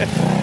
Yeah.